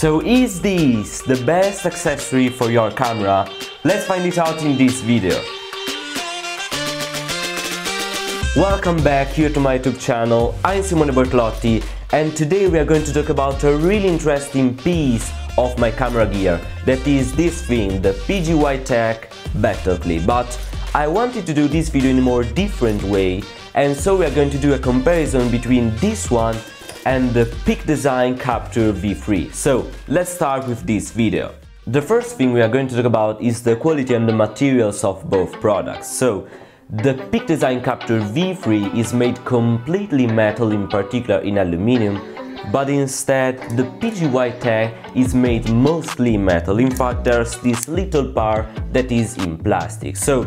So is this the best accessory for your camera? Let's find it out in this video. Welcome back here to my YouTube channel, I'm Simone Bortolotti and today we are going to talk about a really interesting piece of my camera gear that is this thing, the PGY Tech Beetle Clip. But I wanted to do this video in a more different way and so we are going to do a comparison between this one and the Peak Design Capture V3. So let's start with this video. The first thing we are going to talk about is the quality and the materials of both products. So the Peak Design Capture V3 is made completely metal, in particular in aluminum, but instead the PGY Tech is made mostly metal. In fact, there's this little part that is in plastic. So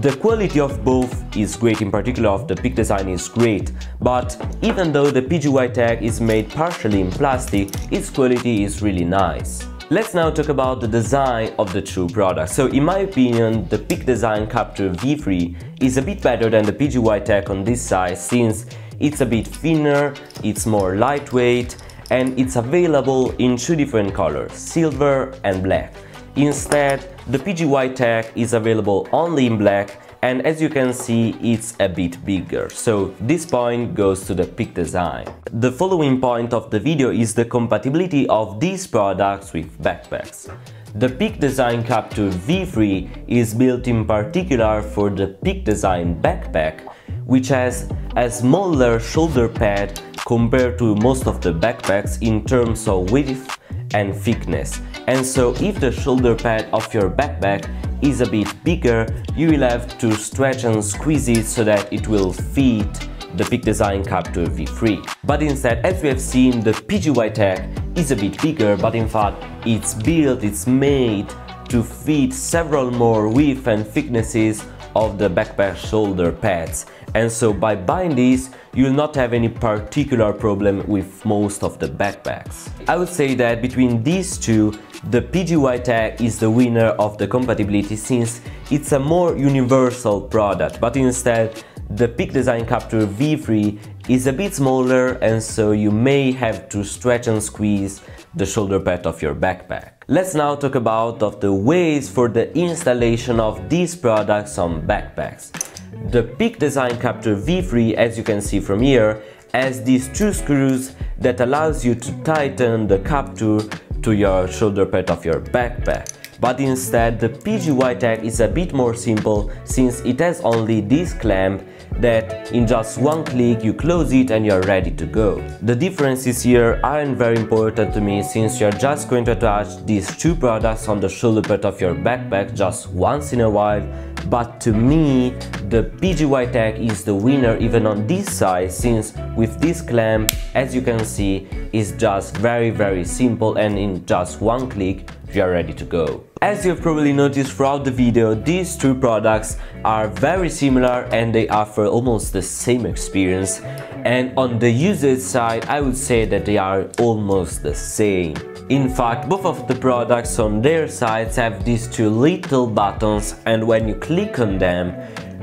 the quality of both is great, in particular of the Peak Design is great, but even though the PGY Tech is made partially in plastic, its quality is really nice. Let's now talk about the design of the two products. So in my opinion, the Peak Design Capture V3 is a bit better than the PGY Tech on this side since it's a bit thinner, it's more lightweight and it's available in two different colors, silver and black. Instead, the PGY Tech is available only in black and as you can see it's a bit bigger so this point goes to the peak design. The following point of the video is the compatibility of these products with backpacks. The Peak Design Capture V3 is built in particular for the Peak Design backpack which has a smaller shoulder pad compared to most of the backpacks in terms of width and thickness and so if the shoulder pad of your backpack is a bit bigger, you will have to stretch and squeeze it so that it will fit the Peak Design Capture V3. But instead, as we have seen, the PGY Tech is a bit bigger, but in fact, it's built, it's made to fit several more width and thicknesses of the backpack shoulder pads. And so by buying these you'll not have any particular problem with most of the backpacks. I would say that between these two, the PGY Tech is the winner of the compatibility since it's a more universal product, but instead the Peak Design Capture V3 is a bit smaller and so you may have to stretch and squeeze the shoulder pad of your backpack. Let's now talk about of the ways for the installation of these products on backpacks. The Peak Design Capture V3, as you can see from here, has these two screws that allows you to tighten the capture to your shoulder pad of your backpack. But instead, the PGY Tech is a bit more simple since it has only this clamp that in just one click you close it and you're ready to go. The differences here aren't very important to me since you're just going to attach these two products on the shoulder pad of your backpack just once in a while but to me the PGY Tech is the winner even on this side since with this clamp as you can see is just very very simple and in just one click you are ready to go. As you've probably noticed throughout the video, these two products are very similar and they offer almost the same experience and on the usage side I would say that they are almost the same. In fact, both of the products on their sides have these two little buttons and when you click on them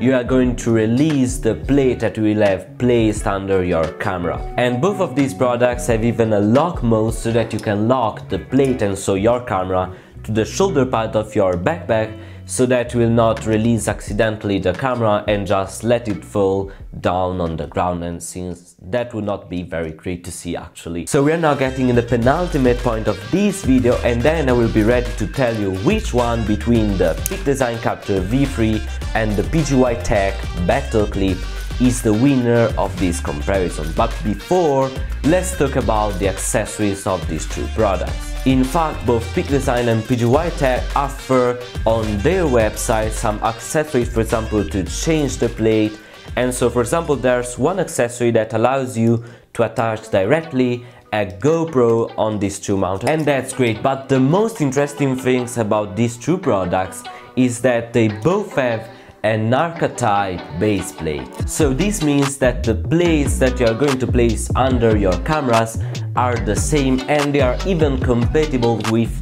you are going to release the plate that you will have placed under your camera. And both of these products have even a lock mode so that you can lock the plate and so your camera to the shoulder pad of your backpack so that you will not release accidentally the camera and just let it fall down on the ground and since that would not be very great to see actually. So we are now getting in the penultimate point of this video and then I will be ready to tell you which one between the Peak Design Capture V3 and the PGY Tech Beetle Clip is the winner of this comparison. But before, let's talk about the accessories of these two products. In fact, both Peak Design and PGY Tech offer on their website some accessories, for example, to change the plate. And so, for example, there's one accessory that allows you to attach directly a GoPro on these two mounts and that's great but the most interesting things about these two products is that they both have an Arca-type base plate. So this means that the plates that you are going to place under your cameras are the same and they are even compatible with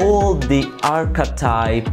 all the Arca-type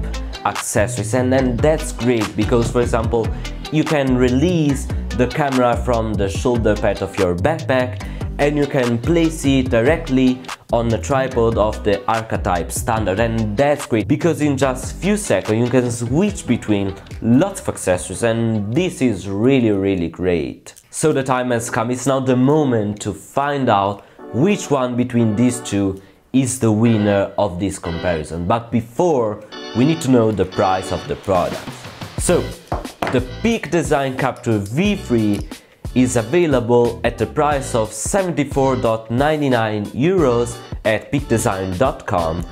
accessories and then that's great because for example you can release the camera from the shoulder pad of your backpack and you can place it directly on the tripod of the Arca-type standard and that's great because in just few seconds you can switch between lots of accessories and this is really really great. So the time has come, it's now the moment to find out which one between these two is the winner of this comparison. But before, we need to know the price of the product. So, the Peak Design Capture V3 is available at the price of 74.99 euros at peakdesign.com,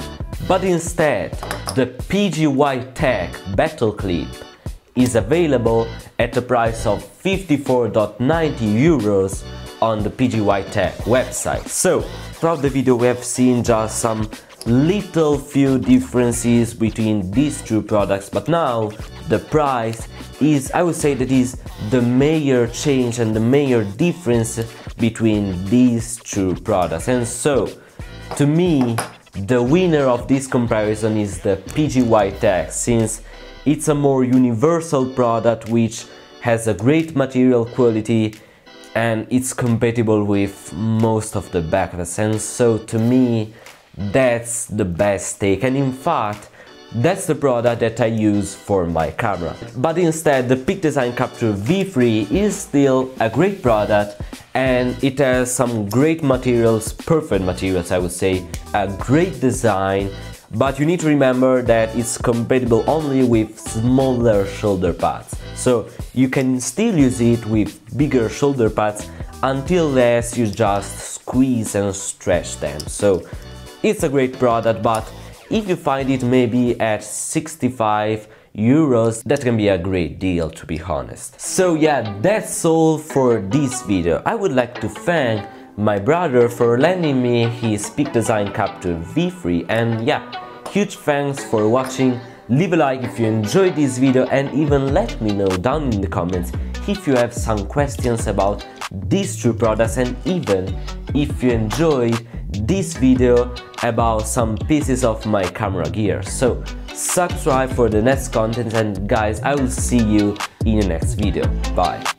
but instead the PGY Tech Beetle Clip is available at the price of 54.90 euros on the PGY Tech website. So, throughout the video we have seen just some little few differences between these two products, but now the price is, I would say that is the major change and the major difference between these two products. And so, to me, the winner of this comparison is the PGY Tech, since it's a more universal product which has a great material quality and it's compatible with most of the backlets and so to me that's the best take and in fact that's the product that I use for my camera. But instead the Peak Design Capture V3 is still a great product and it has some great materials, perfect materials I would say, a great design but you need to remember that it's compatible only with smaller shoulder pads. So you can still use it with bigger shoulder pads until less you just squeeze and stretch them. So it's a great product, but if you find it maybe at 65 euros, that can be a great deal to be honest. So yeah, that's all for this video. I would like to thank my brother for lending me his Peak Design Capture V3 and yeah, huge thanks for watching, leave a like if you enjoyed this video and even let me know down in the comments if you have some questions about these two products and even if you enjoyed this video about some pieces of my camera gear. So subscribe for the next content and guys I will see you in the next video. Bye.